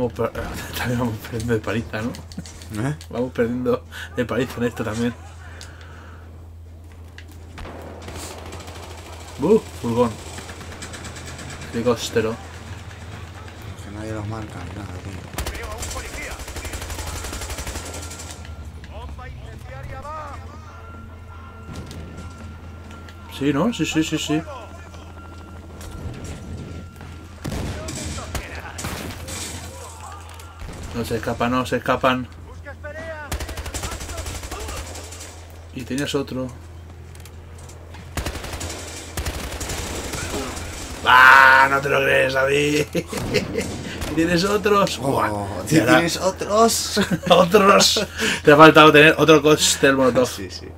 Vamos, también vamos perdiendo de paliza, ¿no? ¿Eh? Vamos perdiendo de paliza en esto también. ¡Uh! Furgón. Helicóptero. Que nadie los marca nada, tío. Veo a un policía. Bomba incendiaria va. Sí, ¿no? Sí, sí, sí, sí. Se escapan, no se escapan. Y tenías otro. ¡Ah! No te lo crees, David. y tienes otros. Oh, ¿Tienes otros? otros. Te ha faltado tener otro cóctel molotov. sí, sí.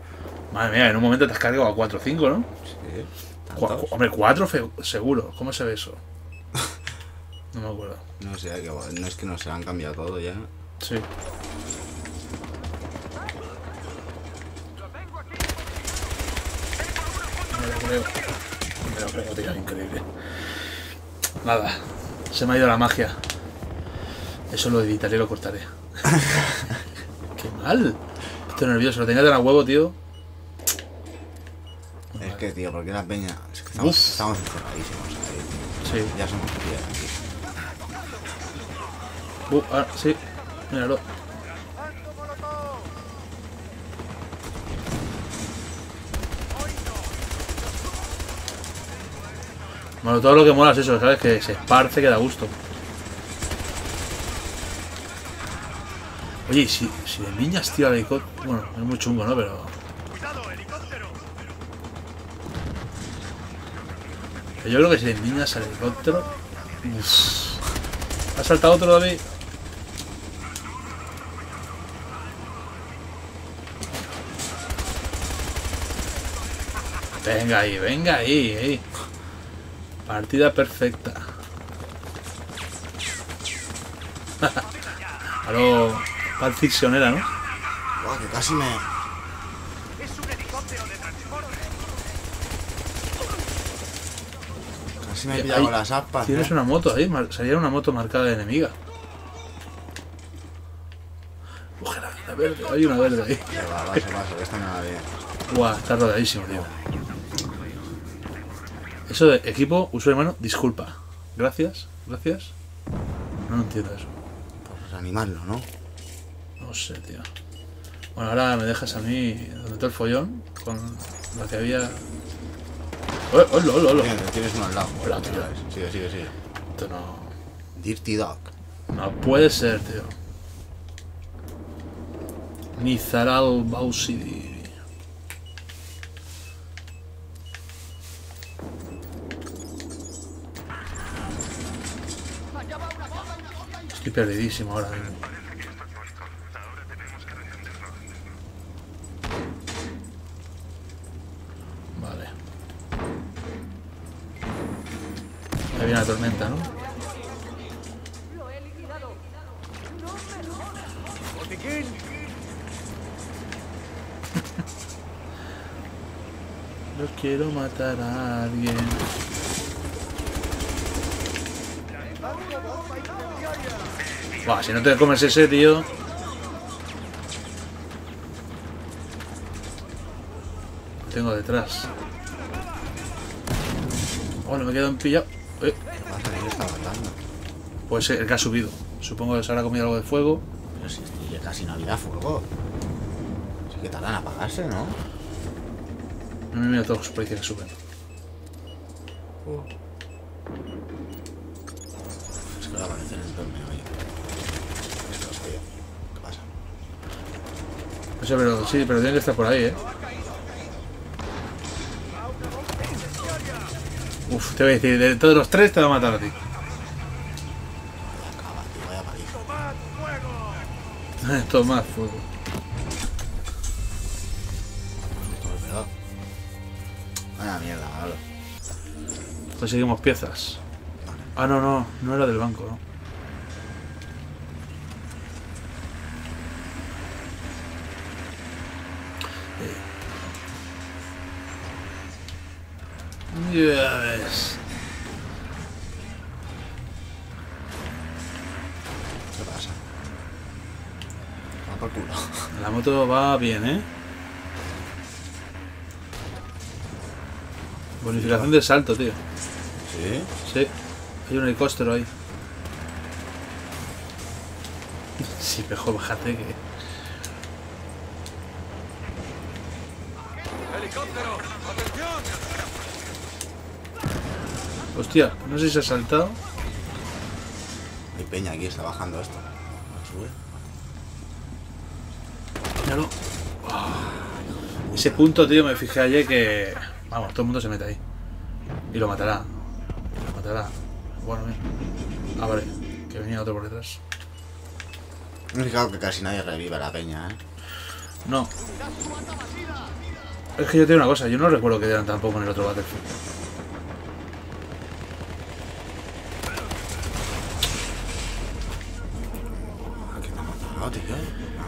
Madre mía, en un momento te has cargado a 4 o 5, ¿no? Sí. Cu- ¿Tantos? cu- hombre, 4 seguro. ¿Cómo se ve eso? No me acuerdo. No sé, no es que no se han cambiado todo ya. Sí. Me lo creo. Me lo creo, tío, increíble. Nada, se me ha ido la magia. Eso lo editaré y lo cortaré. Qué mal. Estoy nervioso, lo tenía tan a huevo, tío. Es que, tío, porque la peña. Es que estamos, estamos encerradísimos ahí. Sí. Ya somos aquí. Uh, ah, sí. Míralo. Bueno, todo lo que mola es eso, ¿sabes? Que se esparce, que da gusto. Oye, ¿y si, si de niñas tira el helicóptero. Bueno, es muy chungo, ¿no? Pero yo creo que si de niñas al helicóptero. Uf. ¿Ha saltado otro, David? Venga ahí, venga ahí, ahí. Partida perfecta. Aló, Pulp Fiction era, ¿no? Buah, que casi me. Es un helicóptero de transporte. Casi me he pillado las aspas. Tienes ¿eh? una moto ahí, salía una moto marcada de enemiga. La verde, hay una verde ahí. Que va, paso, que esta me va bien. Guau, está rodadísimo, tío. Eso de equipo, usuario humano, disculpa. Gracias, gracias. No entiendo eso. Pues animarlo, ¿no? No sé, tío. Bueno, ahora me dejas a mí donde todo el follón con lo que había. ¡Oh, hola, hola, hola! Tienes, tienes uno al lado. Hola, tío. Sigue, sigue, sigue. Esto no. Dirty Dog. No puede ser, tío. Nizaral Bausidi. Estoy perdidísimo ahora. Vale. Ahí viene la tormenta, ¿no? Yo quiero matar a alguien. Lanzo bomba incendiaria. Buah, si no te comes ese, tío. Lo tengo detrás. Bueno, me quedo en pillado. Eh, ser el que ha subido. Supongo que se habrá comido algo de fuego. Pero si esto ya casi no había fuego. Sí que tardan en apagarse, ¿no? No me miro todos los policías que suben. Es que va a aparecer el torneo, oye. Esto lo sabía. ¿Qué pasa? No sé, pero sí, pero tiene que estar por ahí, eh. Uf, te voy a decir, de todos los tres te va a matar a ti. Toma fuego. Mierda, malo. Conseguimos piezas. Ah, no, no, no era del banco, ¿no? Ya ves. ¿Qué pasa? Va por culo. La moto va bien, ¿eh? Bonificación del salto, tío. ¿Sí? Sí, hay un helicóptero ahí. Sí, mejor bájate que. Hostia, no sé si se ha saltado. Hay peña aquí, está bajando esto. Sube. Míralo. Ah, Ese punto, tío, me fijé ayer que. Vamos, todo el mundo se mete ahí. Y lo matará. Lo matará. Bueno, bien. Ah, vale. Que venía otro por detrás. Me he fijado que casi nadie revive a la peña, ¿eh? No. Es que yo tengo una cosa, yo no recuerdo que dieran tampoco en el otro Battlefield. Ah, ¿Qué te ha matado, tío?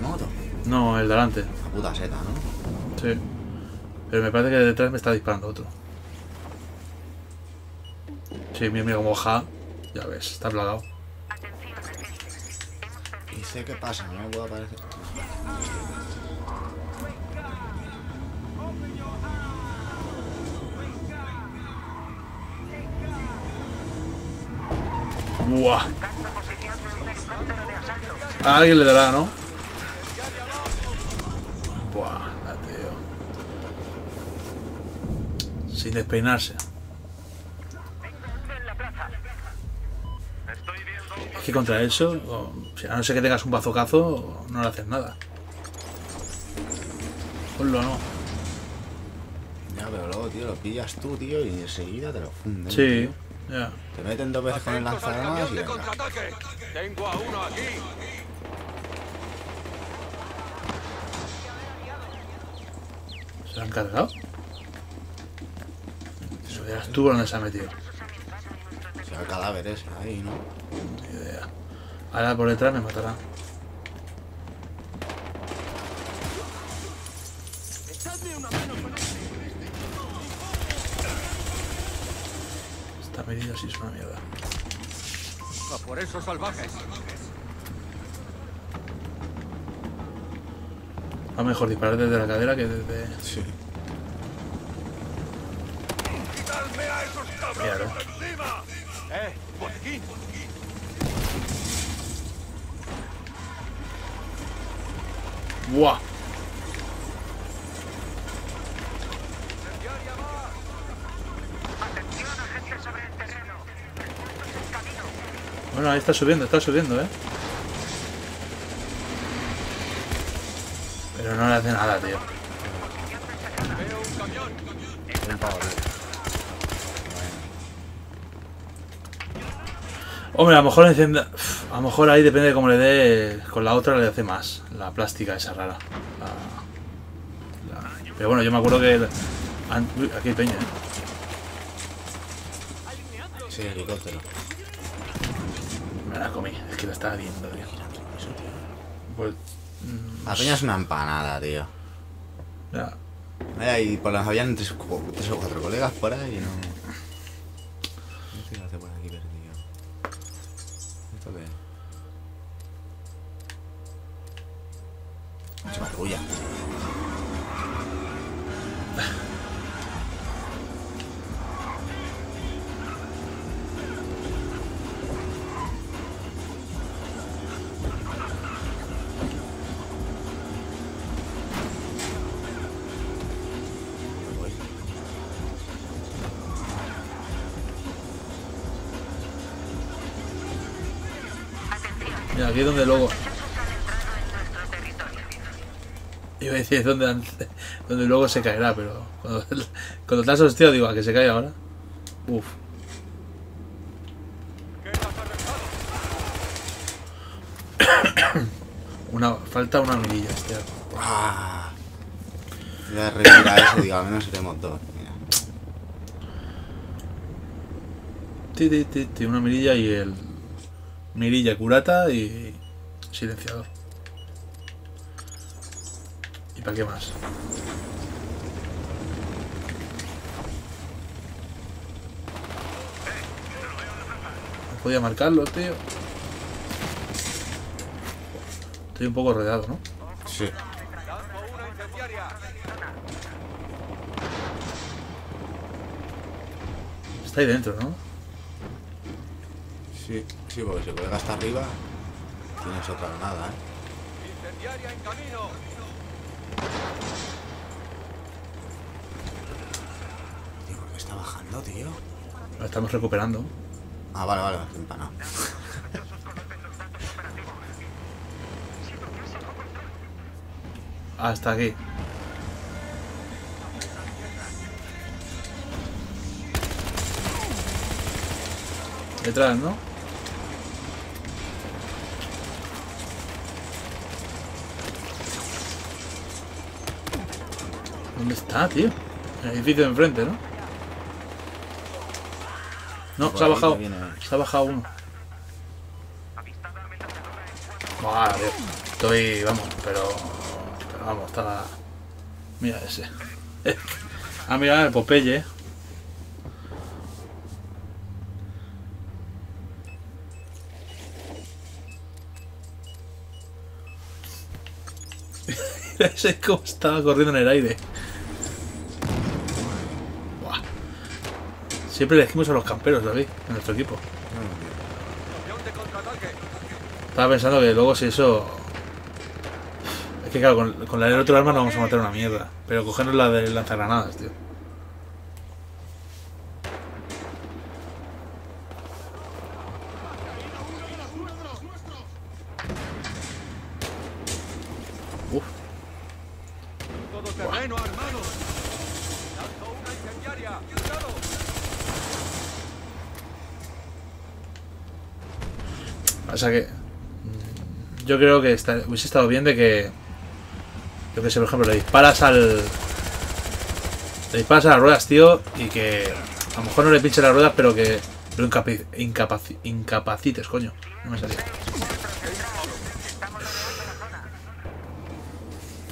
La moto. No, el delante. La puta seta, ¿no? Sí. Pero me parece que de detrás me está disparando otro. Sí, mira cómo baja. Ya ves, está plagado. Y sé qué pasa, no me puedo aparecer. Buah. A alguien le dará, ¿no? Buah, la tío. Sin despeinarse. Es que contra eso, o- a no ser que tengas un bazocazo, no le haces nada. Ponlo, ¿no? Ya, pero luego, tío, lo pillas tú, tío, y enseguida te lo funden. Sí, tío. ya. Te meten dos veces con el ¡Atentos al lanzagranadas y! ¡Tengo a uno aquí! ¿Se lo han cargado? Eso verás tú por dónde se ha metido. Se ve cadáver ese ahí, ¿no? Ni idea. Ahora por detrás me matará. Esta medida sí es una mierda. ¡A por esos salvajes! Va mejor disparar desde la cadera que desde. Sí. ¡Quitadme a encima! ¡Eh! ¡Botiquín! ¡Buah! Bueno, ahí está subiendo, está subiendo, ¿eh? Pero no le hace nada, tío. ¡Veo un camión! Un pavo, tío. Hombre, a lo mejor enciende. Uf, A lo mejor ahí depende de cómo le dé. Con la otra le hace más. La plástica esa rara. La- la- Pero bueno, yo me acuerdo que. el- Uy, aquí hay peña, ¿eh? Sí, helicóptero. Me la comí. Es que la estaba viendo, tío. Pues. La peña es una empanada, tío. Ya. Ahí por las habían tres, tres o cuatro colegas por ahí y no. No sé qué hace por aquí perdido. ¿Esto qué? Es patrulla. Mira, aquí es donde luego. Iba a decir donde, an- donde luego se caerá, pero cuando, cuando te has hostiado digo, a que se cae ahora. Uf. Una, falta una mirilla, hostia. ¡Ah! Voy a revivir a ese, digo, al menos seremos dos. Mira. Ti, ti, ti, ti, una mirilla y el. Mirilla, curata y. Silenciador. ¿Y para qué más? No podía marcarlo, tío. Estoy un poco rodeado, ¿no? Sí. Está ahí dentro, ¿no? Sí, sí, porque si el colega está arriba, tienes otra granada, ¿eh? Incendiaria en camino. Tío, ¿por qué está bajando, tío? Lo estamos recuperando. Ah, vale, vale, empanado. Hasta aquí. Detrás, ¿no? ¿Dónde está, tío? El edificio de enfrente, ¿no? No, se ha bajado. Se ha bajado uno. Tío. Estoy, vamos, pero, pero vamos, está. Mira ese. ah, mira el Popeye. Mira ese cómo estaba corriendo en el aire. Siempre elegimos a los camperos, David, en nuestro equipo. Estaba pensando que luego si eso... Es que claro, con, con la del otro arma no vamos a matar una mierda. Pero cogernos la de lanzagranadas, tío. Uf, Todo terreno armado. Lanzo una incendiaria. Cuidado. O sea que... Yo creo que está- hubiese estado bien de que... Yo que sé, por ejemplo, le disparas al... Le disparas a las ruedas, tío, y que... A lo mejor no le pinches las ruedas, pero que... Lo incapacites, coño. No me salía.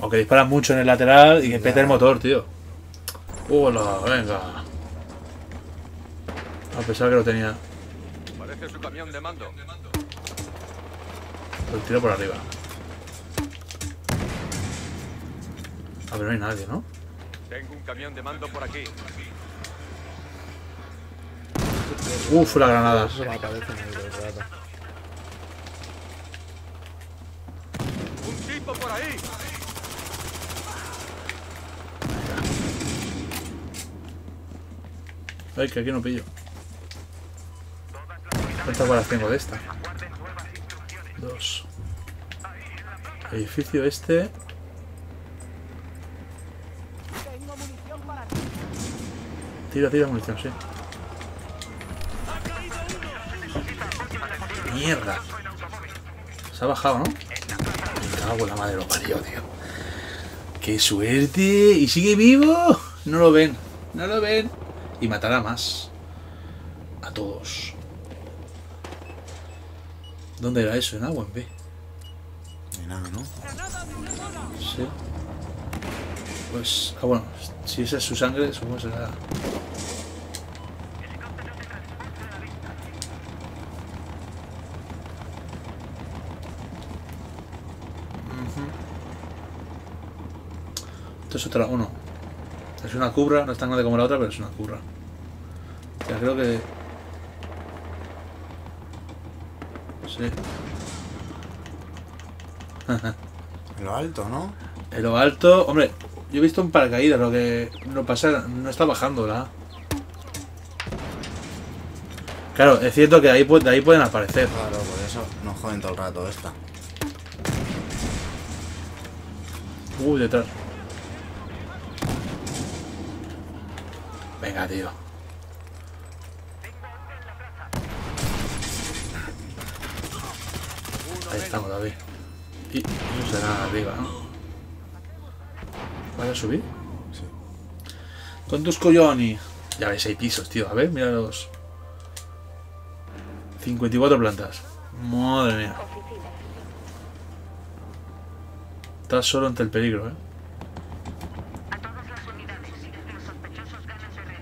O que disparas mucho en el lateral y que pete el motor, tío. Hola, venga. A pesar que lo tenía. Parece su camión de mando. Lo tiro por arriba. A ver, no hay nadie, ¿no? Tengo un camión de mando por aquí. Uf, la granada. Eso me aparece en el rato. Un tipo por ahí. Ay, que aquí no pillo. ¿Cuántas balas tengo de esta? Dos. Edificio este. Tira, tira munición, sí. Mierda. Se ha bajado, ¿no? Me cago en la madre lo parió, tío. ¡Qué suerte! ¿Y sigue vivo? No lo ven. No lo ven. Y matará más. A todos. ¿Dónde era eso? ¿En agua? ¿En B? De nada, ¿no? Sí. Pues, ah, bueno, si esa es su sangre, supongo que será. Esto es otra, uno. Es una cubra, no es tan grande como la otra, pero es una cubra. Ya creo que. Sí. En lo alto, ¿no? En lo alto, hombre, yo he visto un paracaídas, lo que no pasa, no está bajando la. Claro, es cierto que ahí, pu- de ahí pueden aparecer. Claro, por eso nos joden todo el rato esta. Uy, detrás. Venga, tío. Ahí estamos, David. Y eso será arriba, ¿no? ¿Vas a subir? Sí. Con tus cojones. Ya ves, hay pisos, tío. A ver, mira los. 54 plantas. Madre mía. Estás solo ante el peligro, eh. A todas las unidades. Los sospechosos ganan terreno.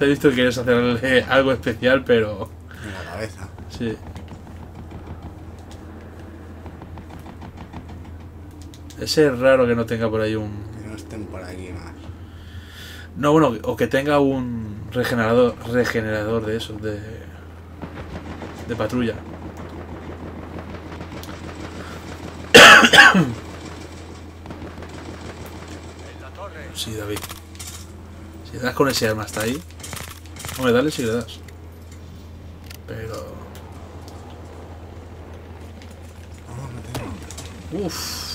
Te he visto que quieres hacerle algo especial, pero. En la cabeza. Sí. Ese es raro que no tenga por ahí un. Que no estén por aquí más. No, bueno, o que tenga un regenerador, regenerador de esos, de. de patrulla. En la torre. Sí, David. Si das con ese arma hasta ahí. Hombre, dale si le das. Pero. Uff.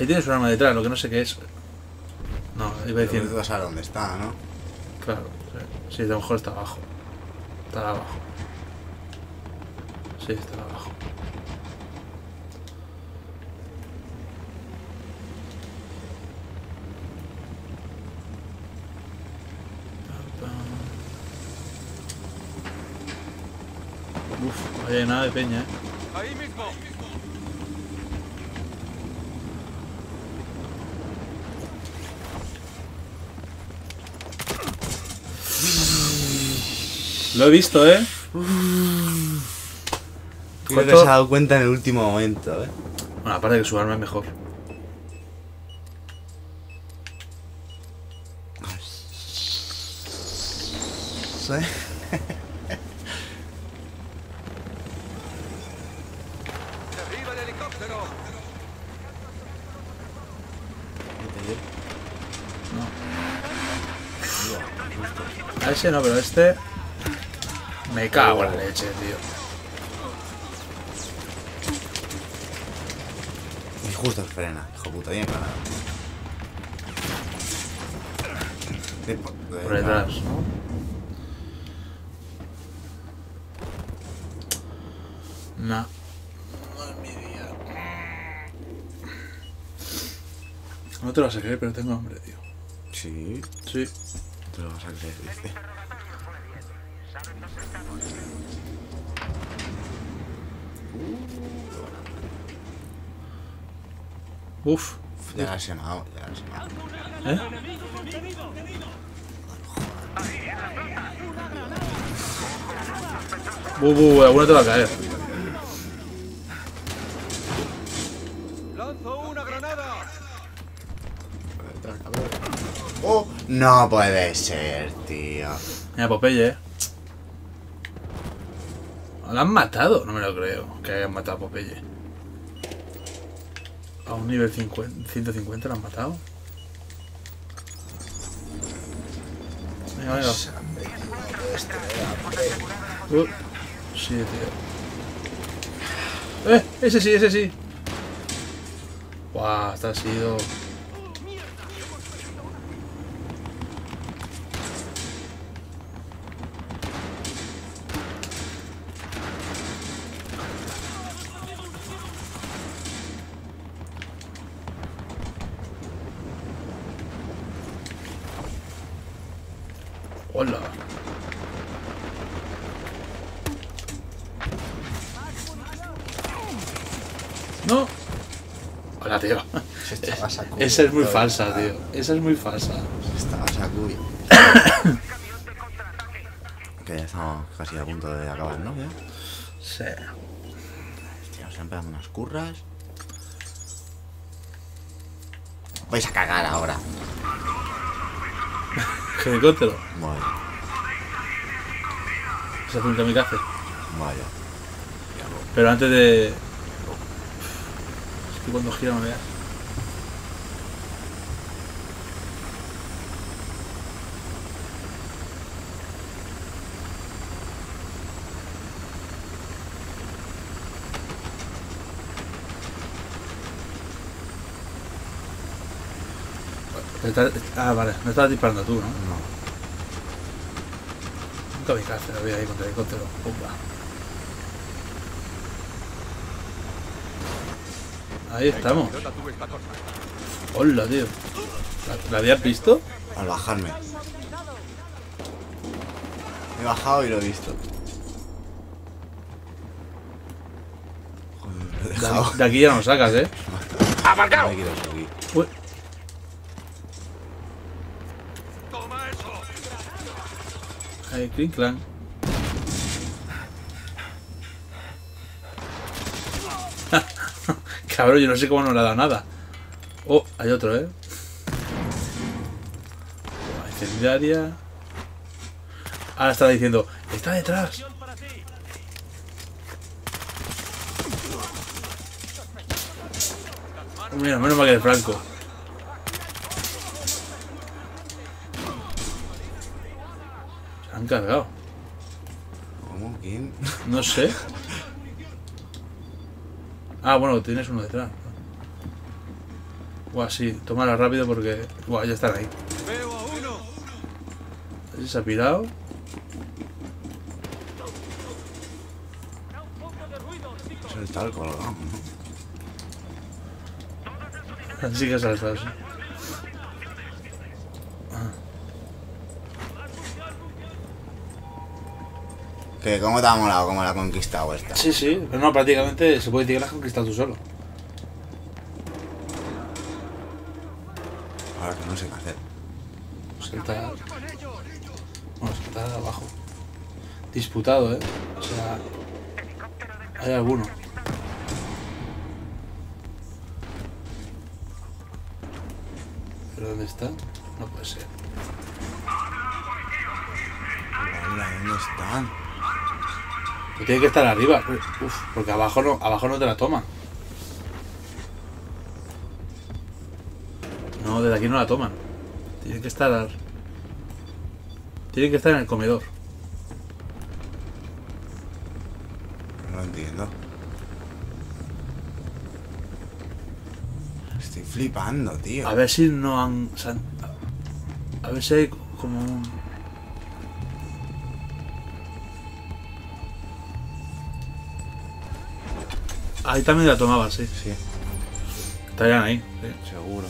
Ahí tienes un arma detrás, lo que no sé qué es. No, iba a decir. a dónde está, ¿no? Claro, sí, sí, a lo mejor está abajo. Está abajo. Sí, está abajo. Nada de peña, eh. Ahí mismo. Lo he visto, eh. Creo que se ha dado cuenta en el último momento, ¿eh? Bueno, aparte que su arma es mejor. Sí. Ese no, pero este. Me cago en la leche, tío. Y justo frena, hijo puta, bien parado. De por, de- Por detrás, ¿no? Día. No te lo vas a creer, pero tengo hambre, tío. Sí, Sí. Te lo vas a creer, ¿viste? Uf. Ya la has llamado, ya la has llamado. ¿Eh? Bu, bu, alguna te va a caer. No puede ser, tío. Mira, Popeye, eh. ¿Lo han matado? No me lo creo que hayan matado a Popeye. A un nivel 50, 150 lo han matado. Venga, venga. Sí, tío. ¡Eh! Ese sí, ese sí. Guau, esta ha sido. No. Hola, tío. Esa es muy falsa, tío. Esa es muy falsa. Estaba sacudiendo. que ya estamos casi a punto de acabar, ¿no? Ya. Sí. Hostia, nos han pegado unas curras. Vais a cagar ahora. Helicóptero. Vaya, Se hace un kamikaze. vaya. Pero antes de. Que cuando gira no veas. Ah, vale, no estabas disparando tú, ¿no? No. Un kamikaze lo veo ahí contra el helicóptero. Pumba. Ahí estamos. Hola, tío. ¿La, la habías visto? Al bajarme. He bajado y lo he visto. Joder, lo he De, dejado. de aquí ya no lo sacas, ¿eh? Subir. Uy, Toma eso. Ahí, clink clan. Cabrón, yo no sé cómo no le ha dado nada. Oh, hay otro, ¿eh? Incendiaria. Ahora está diciendo, está detrás. Mira, menos mal que de Franco. Se han cargado. ¿Cómo? ¿Quién? No sé. Ah, bueno, tienes uno detrás. Buah, sí, tómala rápido porque. Buah, ya están ahí. Veo a uno. Ese se ha pirado. Es el tal colgado. Así que ha saltado, Que cómo te ha molado, cómo la ha conquistado esta. Sí, sí, pero no, prácticamente se puede decir que la has conquistado tú solo. Ahora que no sé qué hacer. Saltar. Bueno, saltar abajo. Disputado, ¿eh? O sea. Hay alguno. ¿Pero dónde está? No puede ser. ¿dónde están? Pues tiene que estar arriba. Uf, porque abajo no, abajo no te la toman. No, desde aquí no la toman. Tienen que estar. Tienen que estar en el comedor. No lo entiendo. Estoy flipando, tío. A ver si no han- A ver si hay como un. Ahí también la tomaban, sí. Sí, Estarían ahí. sí. seguro.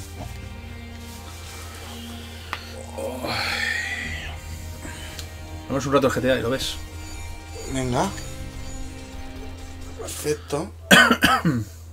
Vamos un rato el GTA y lo ves. Venga. Perfecto.